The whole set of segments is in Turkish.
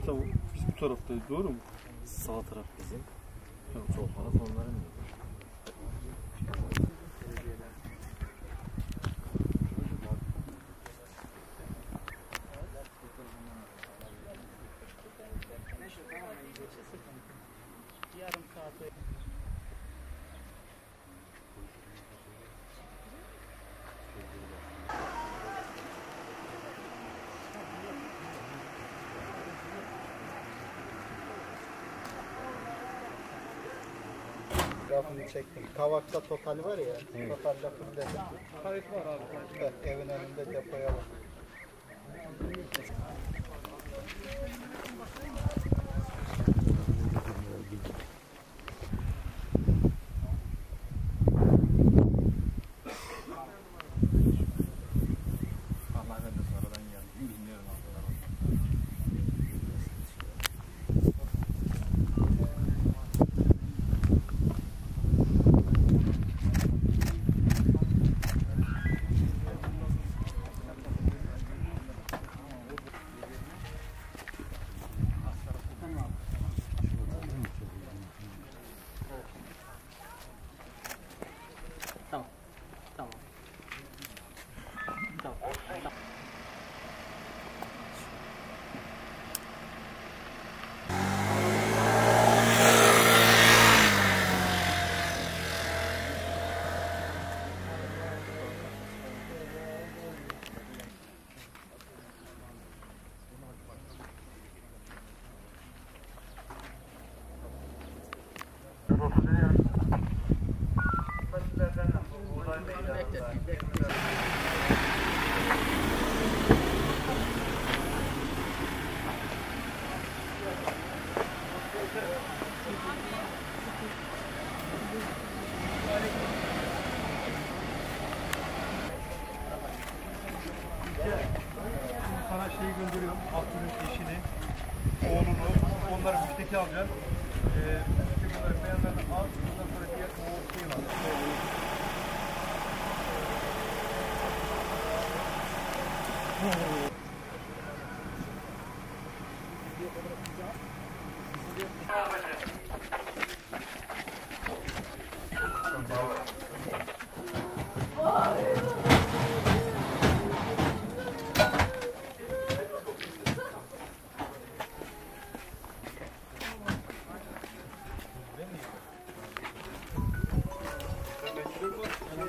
Tamam. Biz bu taraftayız doğru mu? Sağ taraf bizim. Tamam. Sol taraf onların. Yarım saat Lafını çektim. Kavakta total var ya. Total lafını dedim. Kayıt var abi. evin önünde depoya var. Sana şeyi gönderiyorum. Abdül'ün eşini, oğlunu, onları müşteki alacaksın. Ee,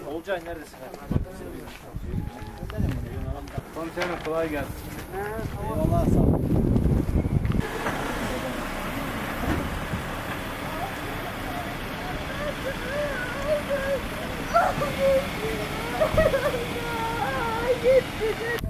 Olcay neredesin? Komiserim kolay gelsin. Eyvallah sağ ol. Gitti.